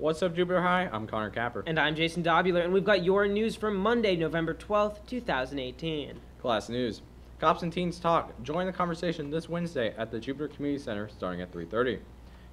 What's up, Jupiter High? I'm Connor Capper. And I'm Jason Dobular, and we've got your news for Monday, November 12th, 2018. Class news. Cops and Teens Talk. Join the conversation this Wednesday at the Jupiter Community Center starting at 3.30.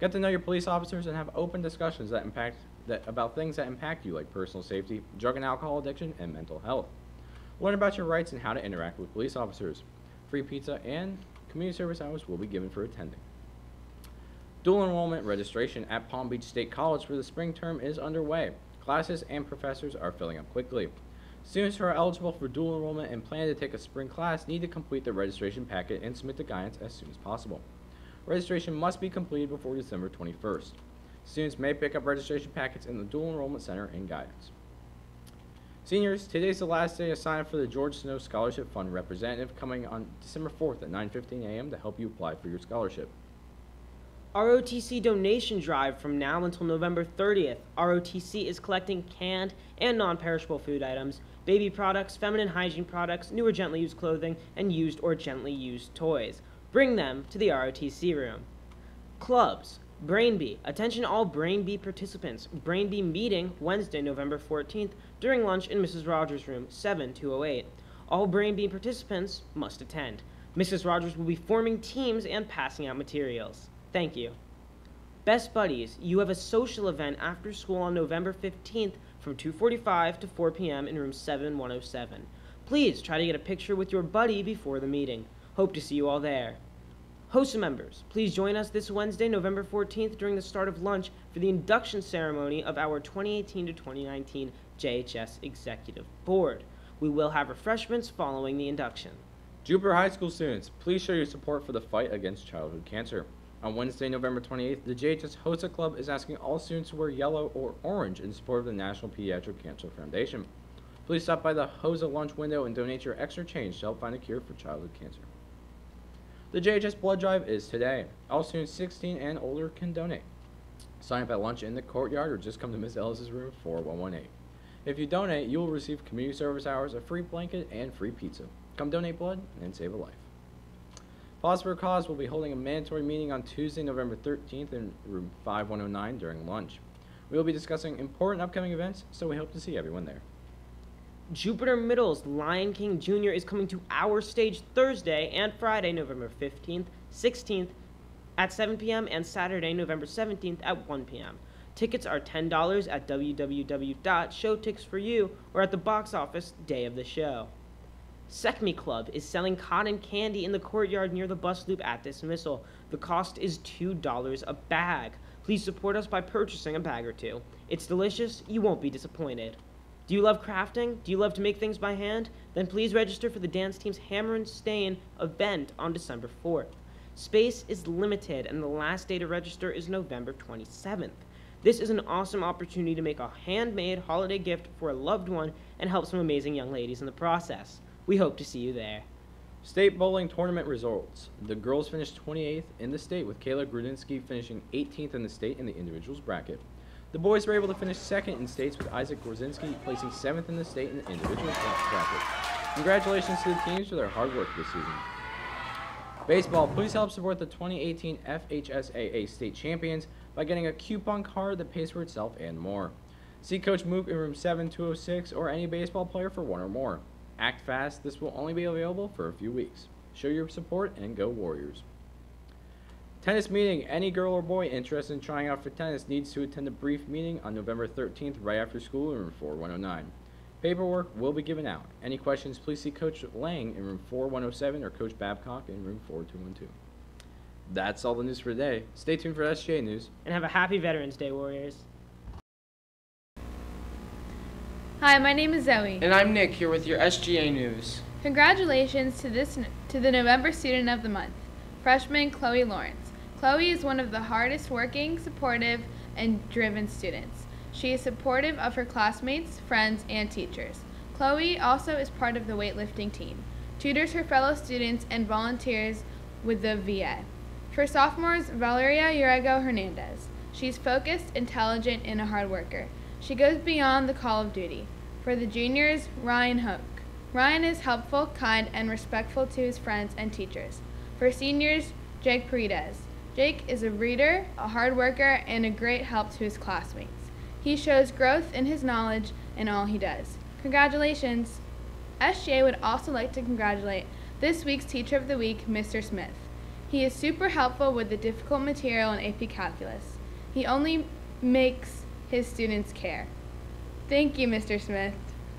Get to know your police officers and have open discussions that impact that about things that impact you like personal safety, drug and alcohol addiction, and mental health. Learn about your rights and how to interact with police officers. Free pizza and community service hours will be given for attending. Dual enrollment registration at Palm Beach State College for the spring term is underway. Classes and professors are filling up quickly. Students who are eligible for dual enrollment and plan to take a spring class need to complete the registration packet and submit the guidance as soon as possible. Registration must be completed before December 21st. Students may pick up registration packets in the Dual Enrollment Center and guidance. Seniors, today's the last day assigned for the George Snow Scholarship Fund representative coming on December 4th at 9:15 a.m. to help you apply for your scholarship. ROTC donation drive from now until November 30th. ROTC is collecting canned and non perishable food items, baby products, feminine hygiene products, new or gently used clothing, and used or gently used toys. Bring them to the ROTC room. Clubs. Brain Bee. Attention all Brain Bee participants. Brain Bee meeting Wednesday, November 14th during lunch in Mrs. Rogers' room 7208. All Brain Bee participants must attend. Mrs. Rogers will be forming teams and passing out materials. Thank you. Best Buddies, you have a social event after school on November 15th from 2:45 to 4 p.m. in room 7107. Please try to get a picture with your buddy before the meeting. Hope to see you all there. HOSA members, please join us this Wednesday, November 14th during the start of lunch for the induction ceremony of our 2018 to 2019 JHS Executive Board. We will have refreshments following the induction. Jupiter High School students, please show your support for the fight against childhood cancer. On Wednesday, November 28th, the JHS HOSA Club is asking all students to wear yellow or orange in support of the National Pediatric Cancer Foundation. Please stop by the HOSA lunch window and donate your extra change to help find a cure for childhood cancer. The JHS blood drive is today. All students 16 and older can donate. Sign up at lunch in the courtyard or just come to Miss Ellis's room 4118. If you donate, you will receive community service hours, a free blanket, and free pizza. Come donate blood and save a life. For Cause will be holding a mandatory meeting on Tuesday, November 13th in room 5109 during lunch. We will be discussing important upcoming events, so we hope to see everyone there. Jupiter Middle's Lion King Jr. is coming to our stage Thursday and Friday, November 15th, 16th at 7 p.m. and Saturday, November 17th at 1 p.m. Tickets are $10 at www.showtix4u or at the box office day of the show. Secme Club is selling cotton candy in the courtyard near the bus loop at dismissal. The cost is $2 a bag. Please support us by purchasing a bag or two. It's delicious, you won't be disappointed. Do you love crafting? Do you love to make things by hand? Then please register for the dance team's Hammer and Stain event on December 4th. Space is limited and the last day to register is November 27th. This is an awesome opportunity to make a handmade holiday gift for a loved one and help some amazing young ladies in the process. We hope to see you there. State bowling tournament results. The girls finished 28th in the state with Kayla Grudinsky finishing 18th in the state in the individuals bracket. The boys were able to finish second in states with Isaac Gorzinski placing seventh in the state in the individuals bracket. Congratulations to the teams for their hard work this season. Baseball, please help support the 2018 FHSAA state champions by getting a coupon card that pays for itself and more. See Coach Mook in room 7206 or any baseball player for one or more. Act fast, this will only be available for a few weeks. Show your support and go Warriors. Tennis meeting. Any girl or boy interested in trying out for tennis needs to attend a brief meeting on November 13th right after school in room 4109. Paperwork will be given out. Any questions, please see Coach Lang in room 4107 or Coach Babcock in room 4212. That's all the news for today. Stay tuned for SJ News. And have a happy Veterans Day, Warriors. Hi, my name is Zoe. And I'm Nick here with your SGA news. Congratulations to this to the November Student of the Month, freshman Chloe Lawrence. Chloe is one of the hardest working, supportive, and driven students. She is supportive of her classmates, friends, and teachers. Chloe also is part of the weightlifting team, tutors her fellow students, and volunteers with the VA. For sophomores, Valeria Urego Hernandez. She's focused, intelligent, and a hard worker. She goes beyond the call of duty. For the juniors, Ryan Hook. Ryan is helpful, kind, and respectful to his friends and teachers. For seniors, Jake Paredes. Jake is a reader, a hard worker, and a great help to his classmates. He shows growth in his knowledge in all he does. Congratulations! SGA would also like to congratulate this week's Teacher of the Week, Mr. Smith. He is super helpful with the difficult material in AP Calculus. He only makes his students care. Thank you, Mr. Smith.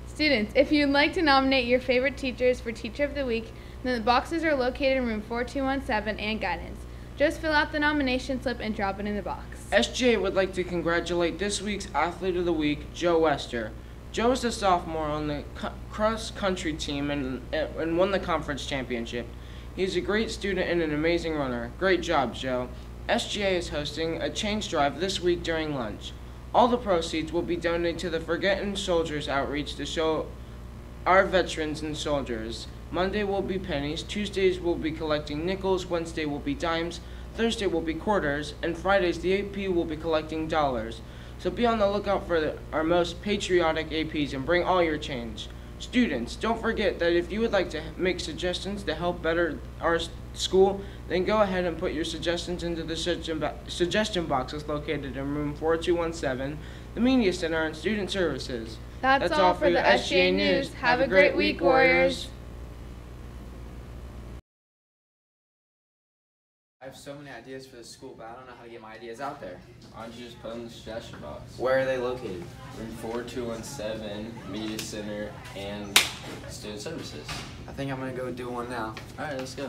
Students, if you'd like to nominate your favorite teachers for Teacher of the Week, then the boxes are located in room 4217 and guidance. Just fill out the nomination slip and drop it in the box. SGA would like to congratulate this week's Athlete of the Week, Joe Wester. Joe is a sophomore on the cross country team and, and won the conference championship. He's a great student and an amazing runner. Great job, Joe. SGA is hosting a change drive this week during lunch. All the proceeds will be donated to the Forgotten Soldiers outreach to show our veterans and soldiers. Monday will be pennies, Tuesdays will be collecting nickels, Wednesday will be dimes, Thursday will be quarters, and Fridays the AP will be collecting dollars. So be on the lookout for the, our most patriotic APs and bring all your change. Students, don't forget that if you would like to make suggestions to help better our school, then go ahead and put your suggestions into the suggestion bo- suggestion boxes located in room 4217, the Media Center and Student Services. That's, all for the SGA News. Have a great week, Warriors. I have so many ideas for the school, but I don't know how to get my ideas out there. Why don't you just put them in the suggestion box? Where are they located? Room 4217, Media Center, and Student Services. I think I'm gonna go do one now. Alright, let's go.